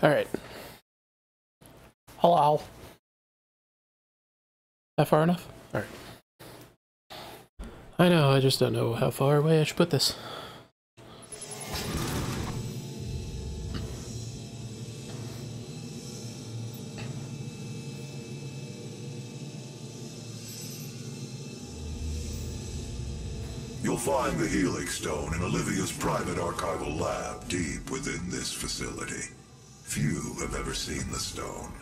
Alright. Hello. That far enough? Alright. I know, I just don't know how far away I should put this. You'll find the Helix Stone in Olivia's private archival lab deep within this facility. Few have ever seen the stone.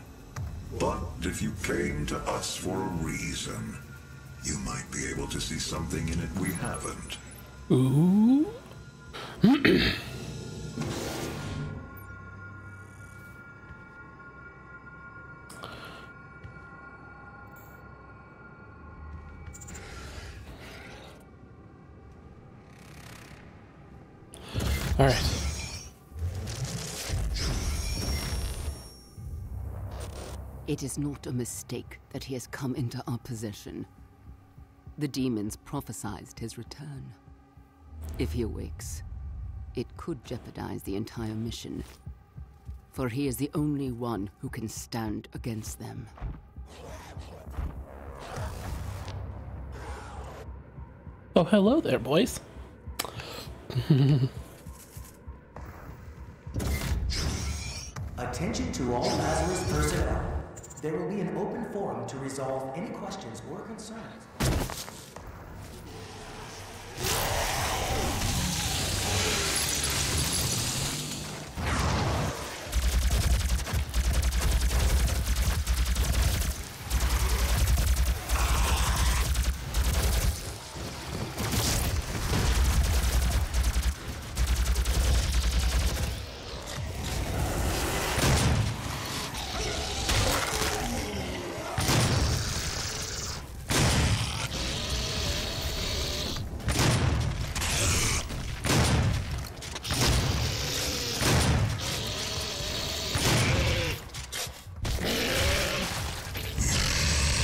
But if you came to us for a reason, you might be able to see something in it we haven't. Ooh. is not a mistake that he has come into our possession. The demons prophesied his return. If he awakes, it could jeopardize the entire mission. For he is the only one who can stand against them. Oh, hello there, boys. Attention to all Lazarus personnel. There will be an open forum to resolve any questions or concerns.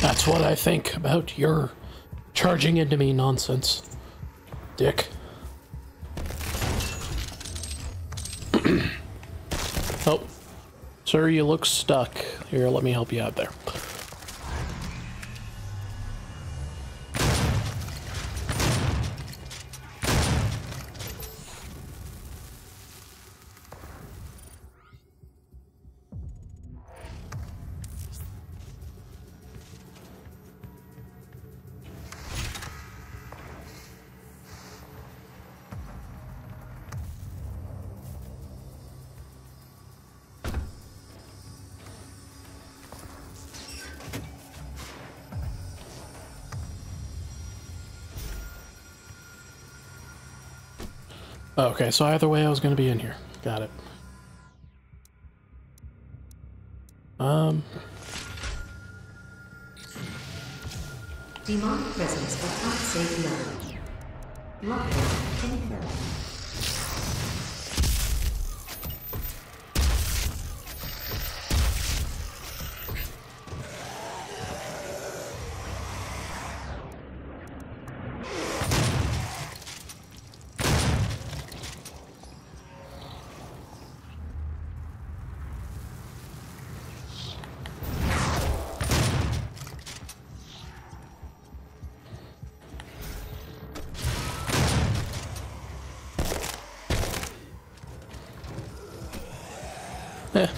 That's what I think about your charging into me nonsense, dick. oh, sir, you look stuck. Here, let me help you out there. Oh, okay, so either way I was going to be in here. Got it.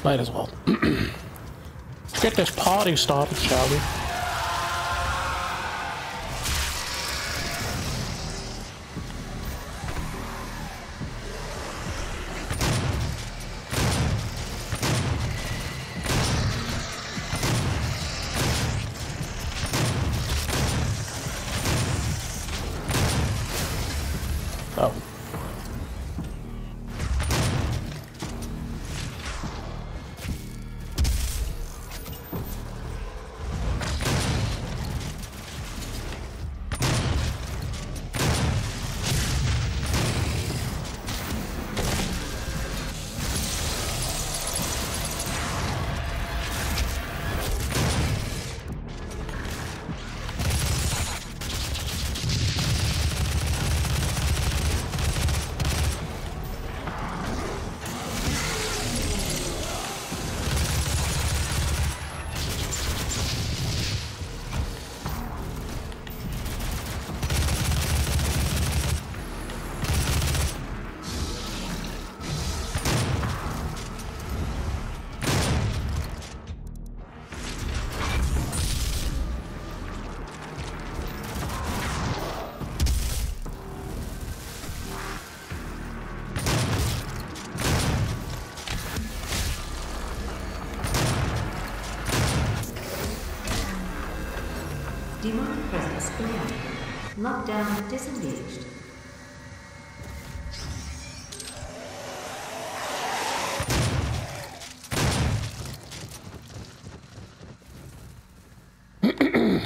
Might as well. Get this party started, shall we? Presence eliminated. Lockdown disengaged.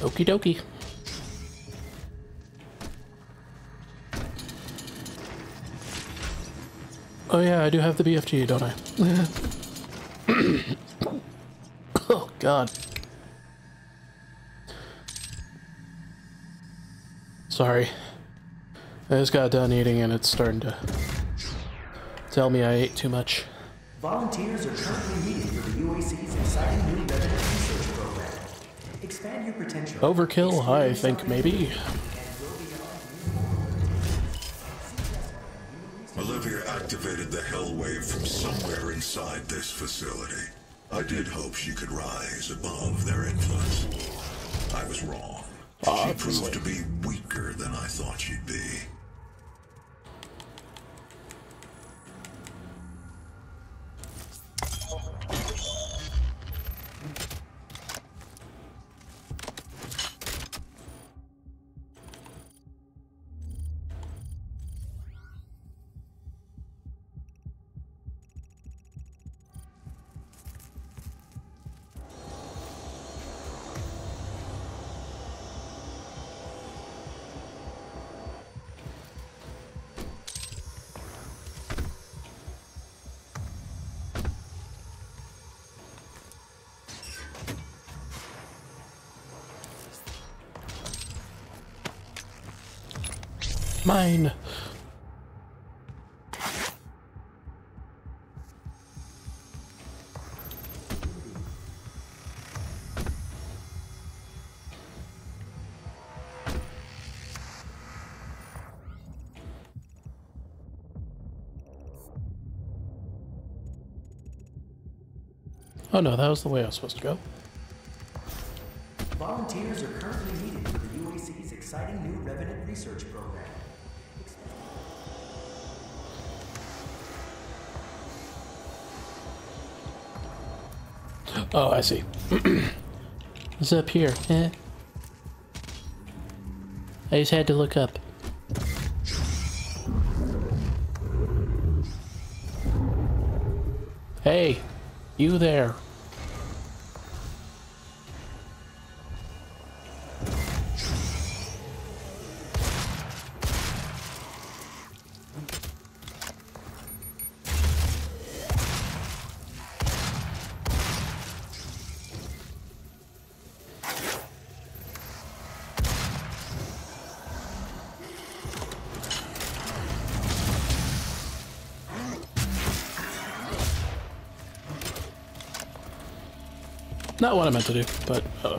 Okie dokie. Oh yeah, I do have the BFG, don't I? oh god. Sorry. I just got done eating and it's starting to tell me I ate too much. Volunteers are currently needed for the UAC's exciting new Revenant research program. Expand your potential. Overkill, I think maybe. Olivia activated the Hell Wave from somewhere inside this facility. I did hope she could rise above their influence. I was wrong. She proved to be weaker than I thought she'd be. Mine. Oh no, that was the way I was supposed to go. Volunteers are currently needed for the UAC's exciting new Revenant research program. Oh, I see. What's up here? Eh? I just had to look up. Hey, you there. Not what I meant to do, but uh,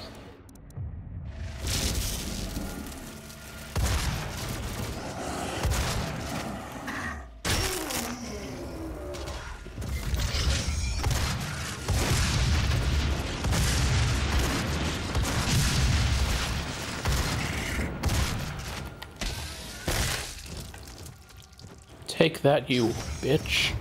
Take that, you bitch.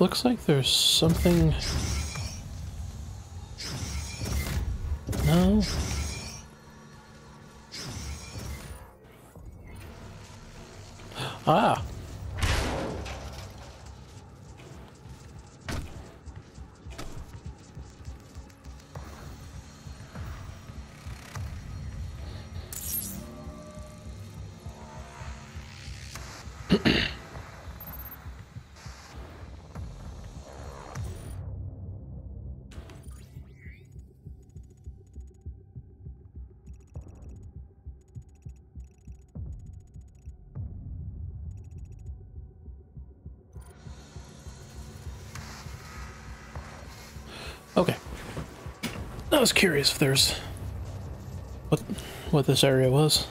Looks like there's something... No? Ah! I was curious if there's what what this area was.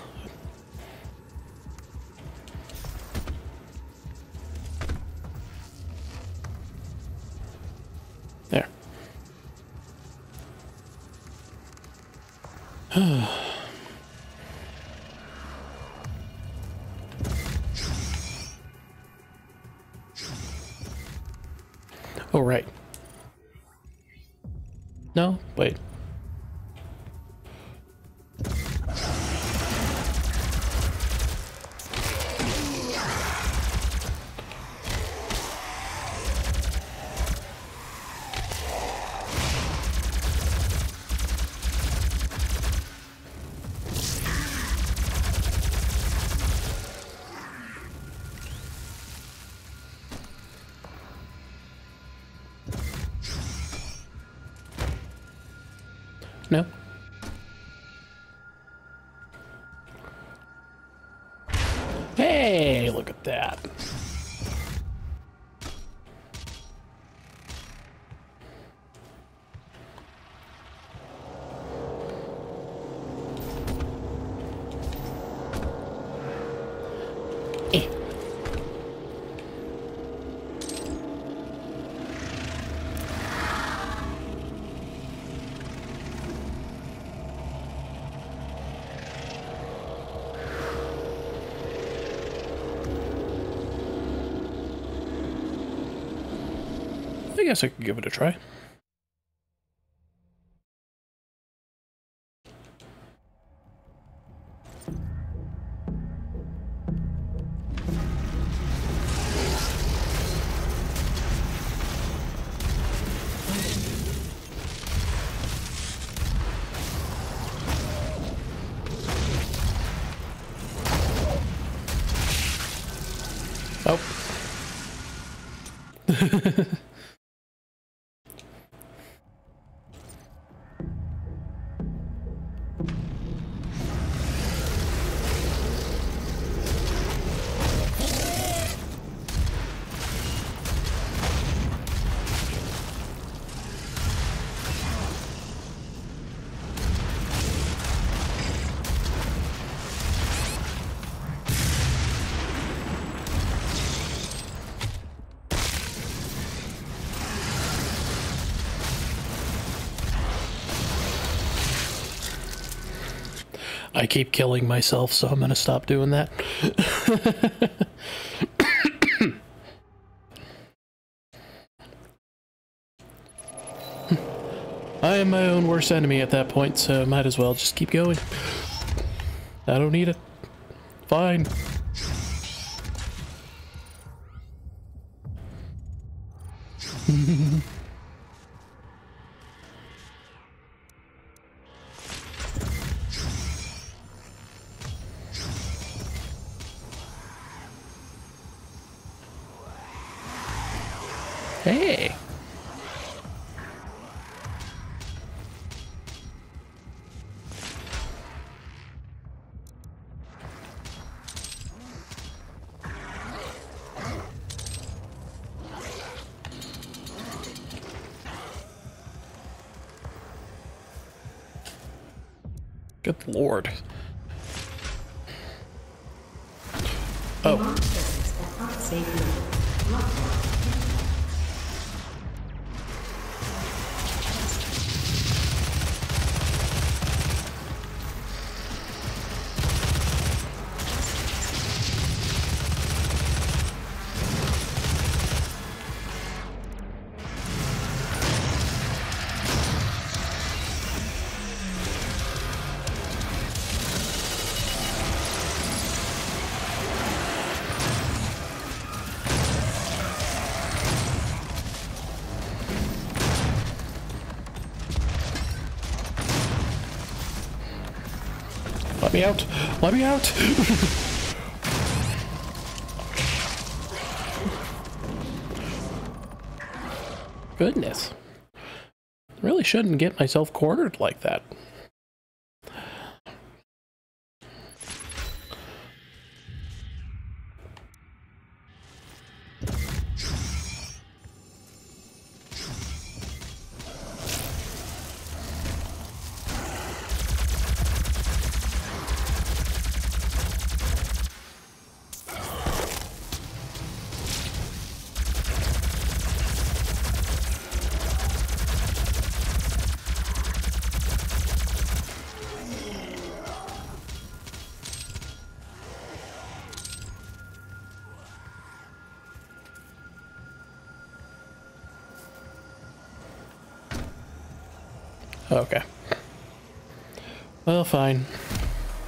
Guess I could give it a try. Oh. keep killing myself, so I'm gonna stop doing that. I am my own worst enemy at that point, so might as well just keep going. I don't need it. Fine. Good lord. Oh. Me out! Let me out! Goodness. Really shouldn't get myself cornered like that. Okay. Well, fine.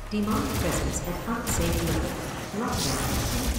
Demonic presence at.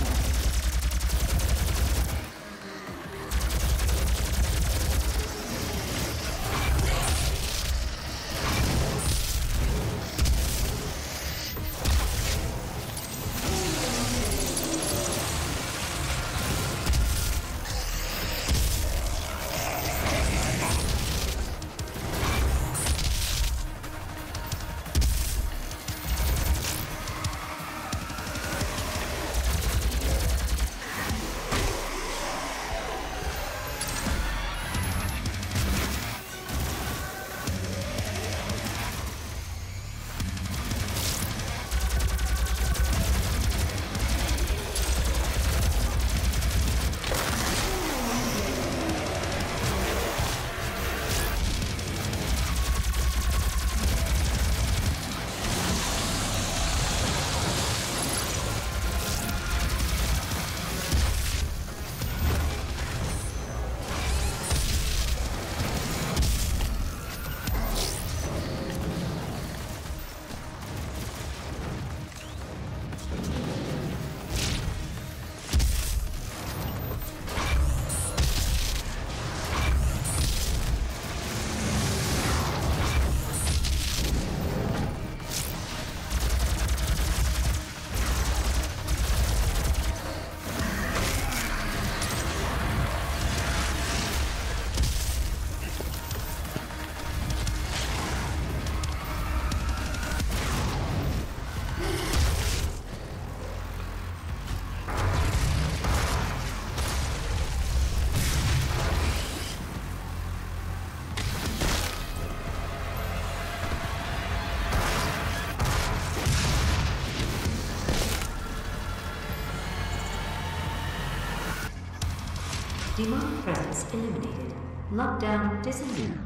Eliminated. Lockdown disengaged.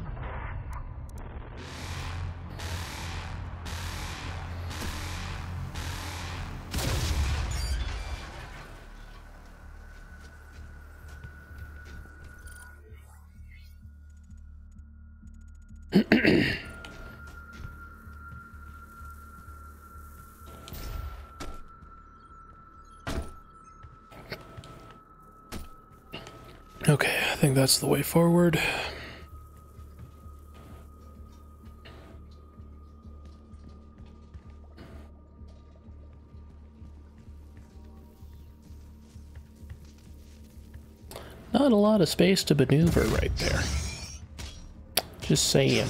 I think that's the way forward. Not a lot of space to maneuver right there. Just saying.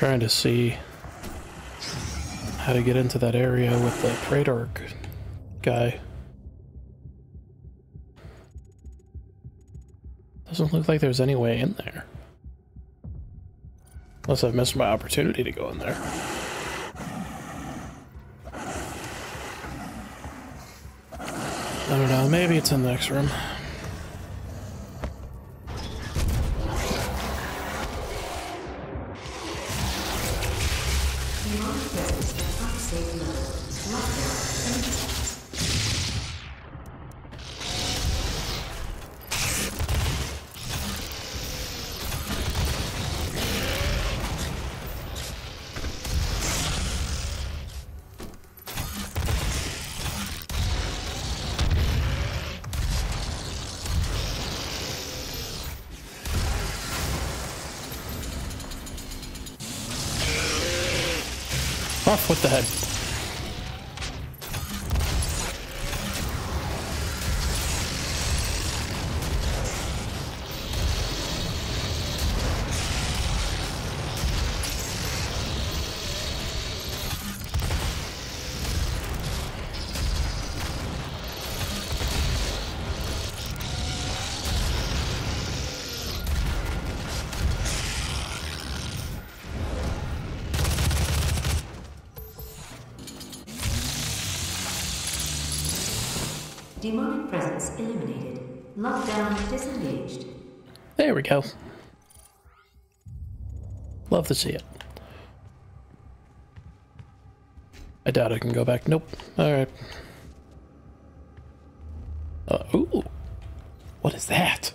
Trying to see how to get into that area with the Praetor guy. Doesn't look like there's any way in there. Unless I've missed my opportunity to go in there. I don't know, maybe it's in the next room. Demonic presence eliminated. Lockdown disengaged. There we go. Love to see it. I doubt I can go back. Nope. Alright. Uh, ooh. What is that?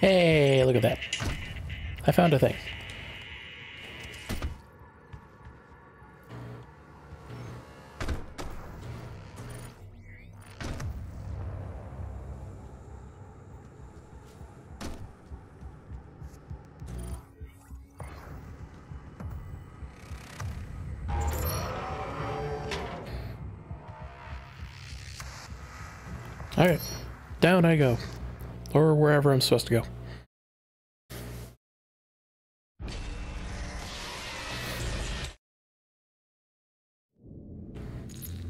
Hey, look at that. I found a thing. Alright, down I go. Or wherever I'm supposed to go.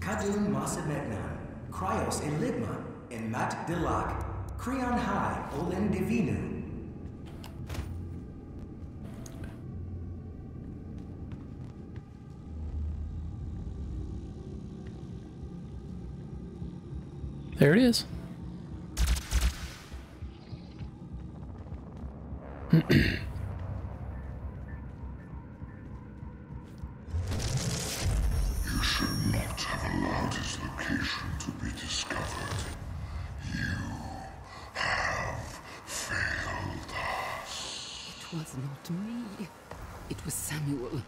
Kadun Masamegnan, Kryos Enigma, and Mat Dilak, Creon High, Divinu. There it is. You should not have allowed his location to be discovered. You have failed us. It was not me. It was Samuel.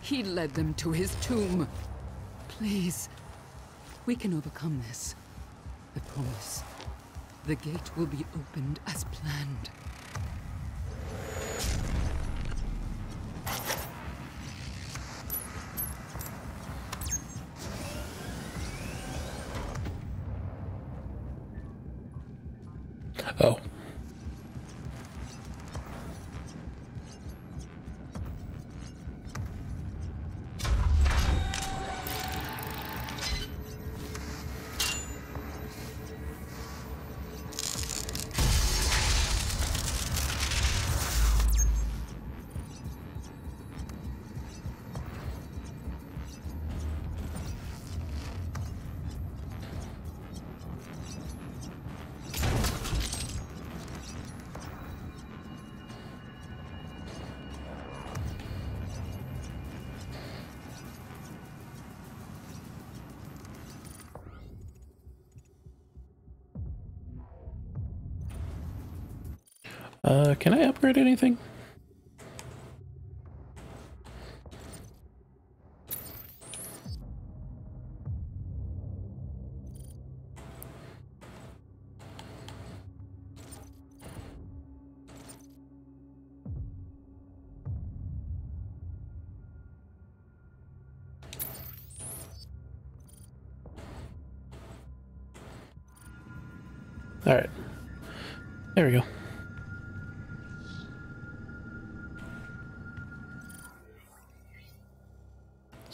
He led them to his tomb. Please, we can overcome this. I promise. The gate will be opened as planned. Uh, can I upgrade anything?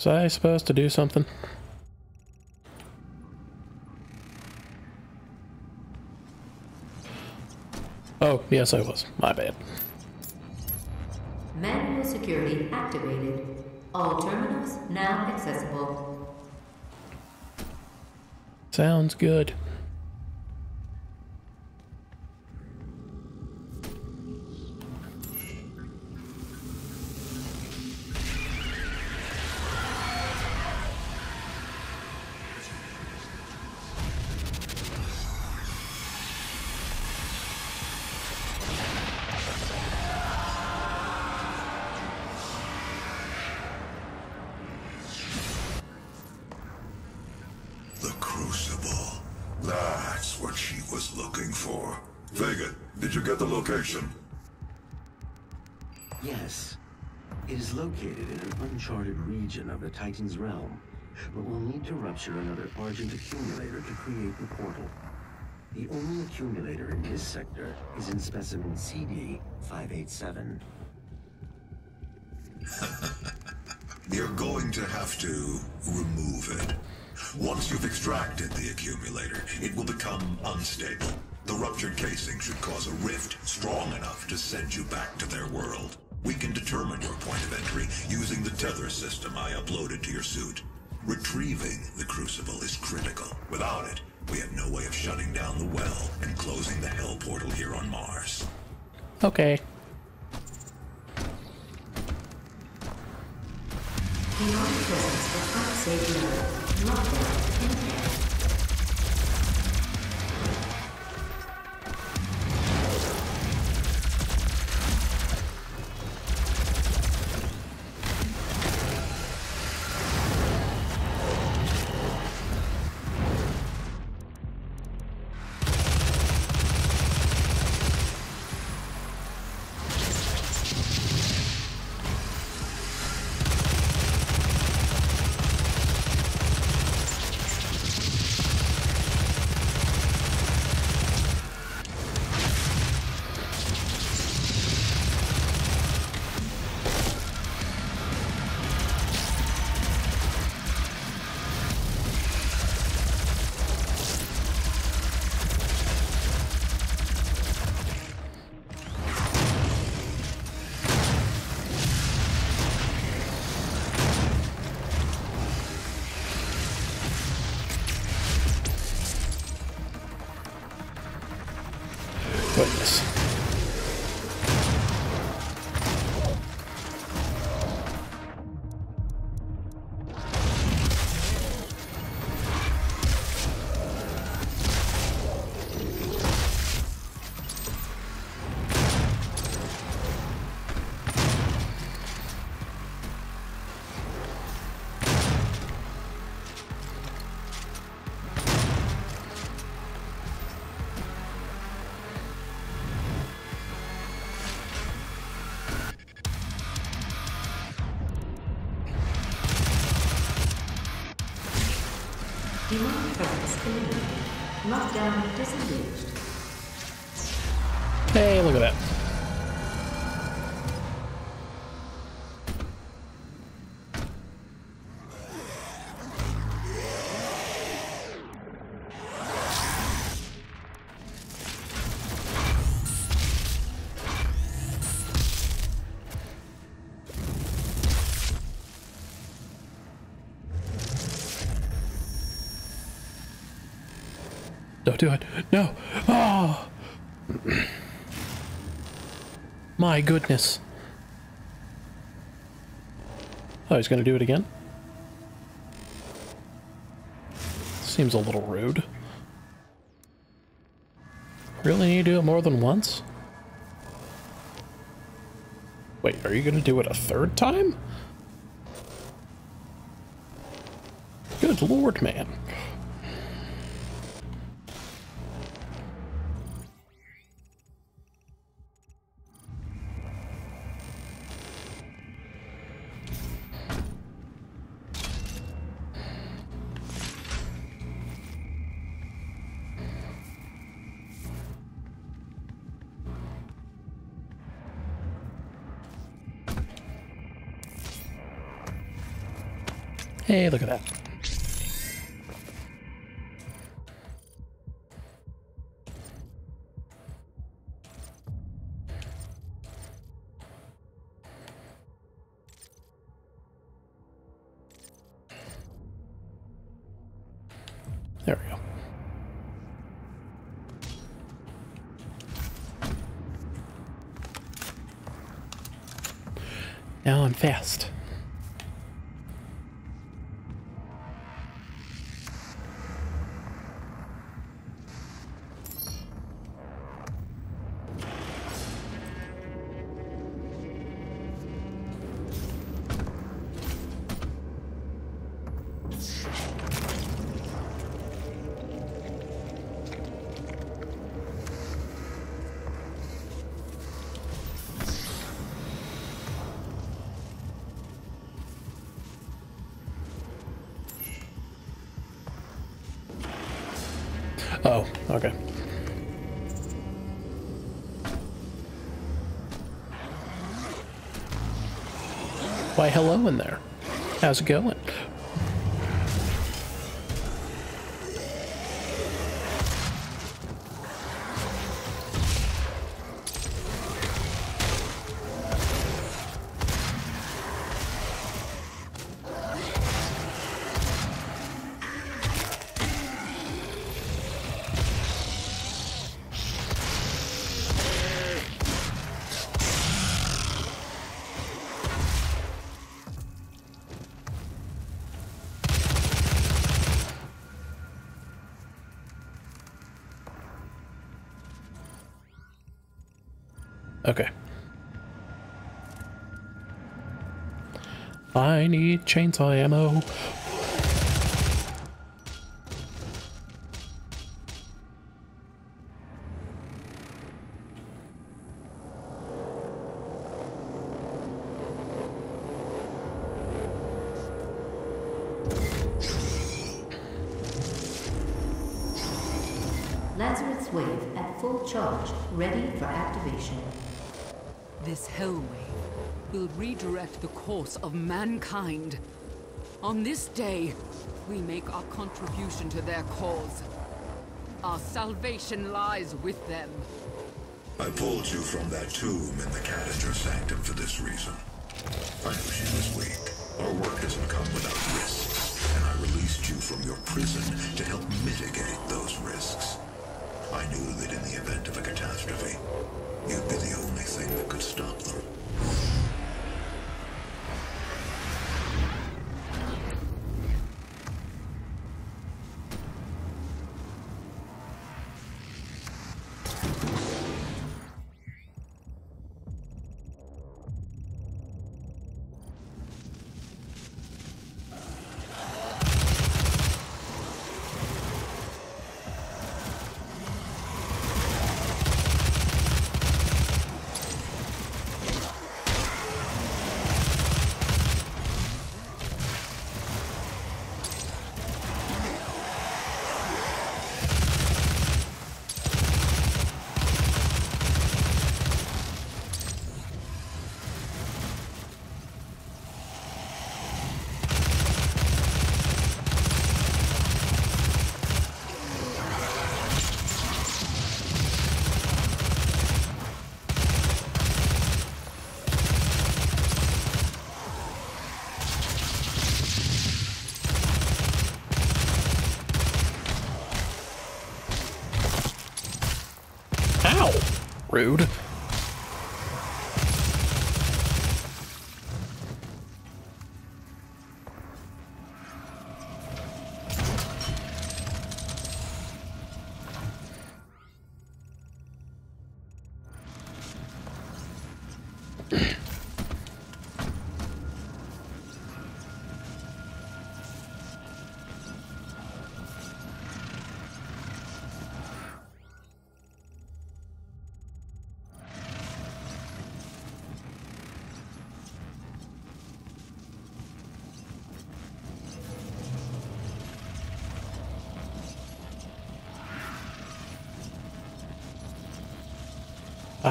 Was I supposed to do something? Oh, yes, I was. My bad. Manual security activated. All terminals now accessible. Sounds good. Location? Yes. It is located in an uncharted region of the Titan's realm, but we'll need to rupture another Argent accumulator to create the portal. The only accumulator in this sector is in specimen CD 587. You're going to have to remove it. Once you've extracted the accumulator, it will become unstable. The ruptured casing should cause a rift strong enough to send you back to their world. We can determine your point of entry using the tether system I uploaded to your suit. Retrieving the crucible is critical. Without it, we have no way of shutting down the well and closing the hell portal here on Mars. Okay. Demonic presence of unsafe level. Lockdown Lockdown disengaged. Don't do it. No. Oh. My goodness. Oh, he's going to do it again? Seems a little rude. Really need to do it more than once? Wait, are you going to do it a third time? Good lord, man. Hey, look at that. There we go. Now I'm fast. Oh, okay. Why, hello in there. How's it going? Chainsaw ammo. Lazarus Wave at full charge, ready for activation. This Hellwave will redirect the course of mankind. On this day, we make our contribution to their cause. Our salvation lies with them. I pulled you from that tomb in the Kadingir Sanctum for this reason. I knew she was weak. Our work doesn't come without risks, and I released you from your prison to help mitigate those risks. I knew that in the event of a catastrophe, you'd be the only thing that could stop them. Rude.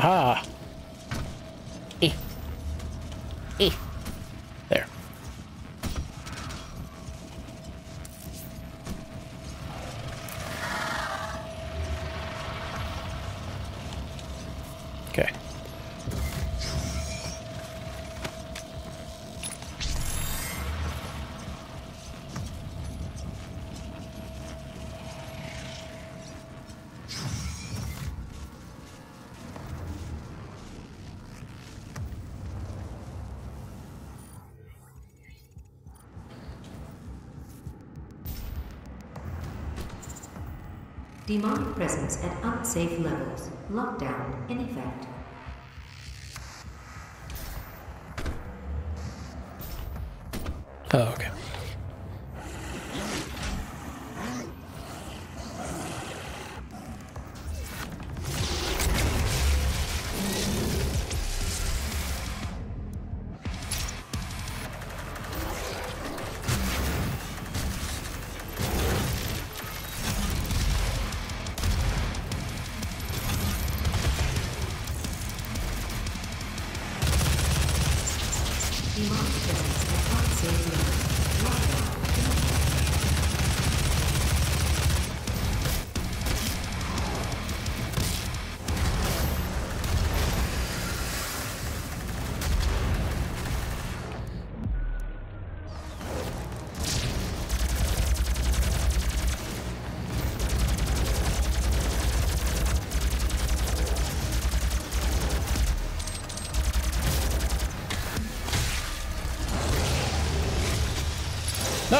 Aha! Eh. Eh. There. Okay. Demonic presence at unsafe levels. Lockdown in effect. Oh, okay.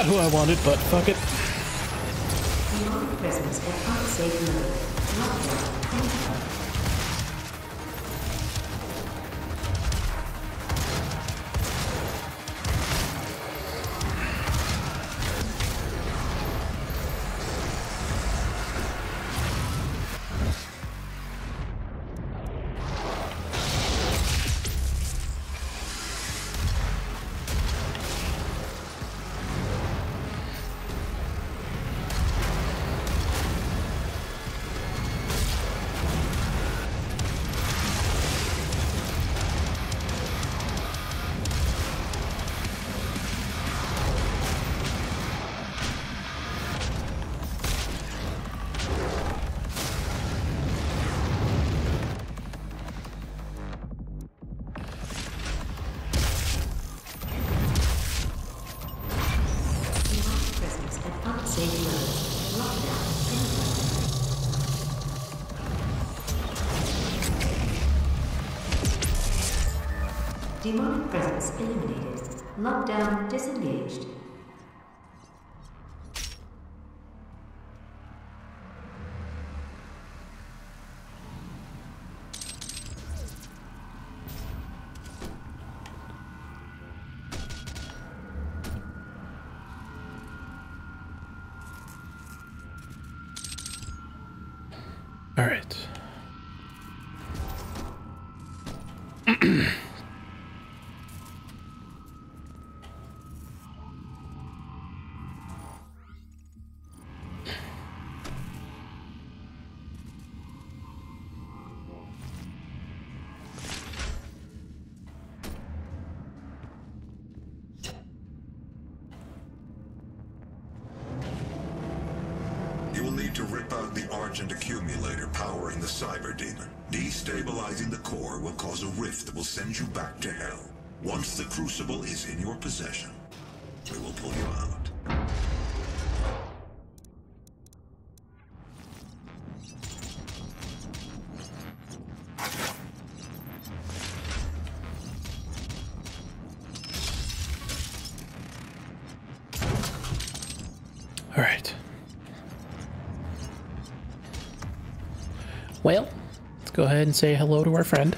Not who I wanted, but fuck it. Demonic presence. Lockdown Mm-hmm. go ahead and say hello to our friend.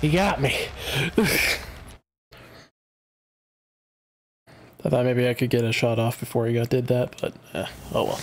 He got me. I thought maybe I could get a shot off before he got did that, but eh, oh well.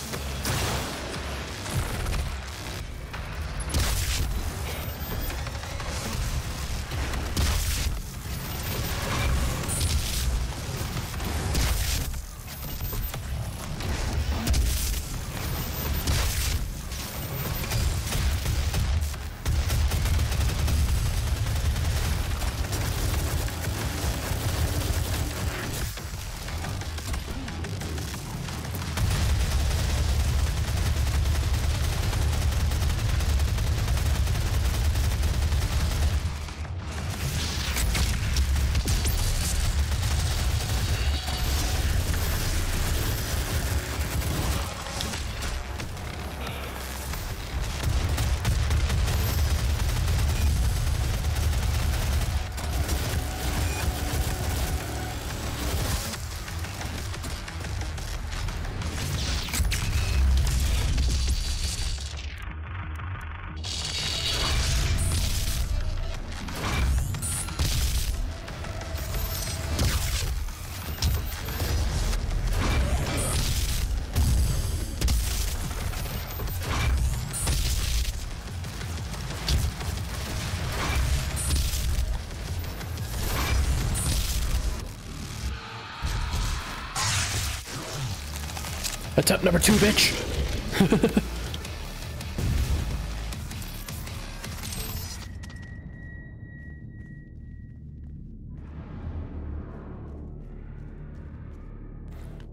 Attempt number two, bitch.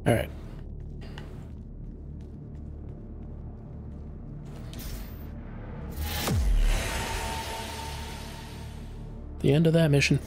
All right. The end of that mission.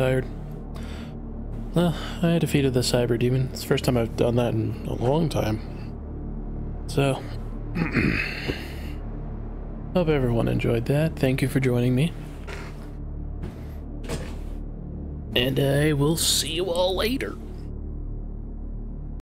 Tired. Well, I defeated the cyber demon. It's the first time I've done that in a long time. So, hope everyone enjoyed that. Thank you for joining me. And I will see you all later.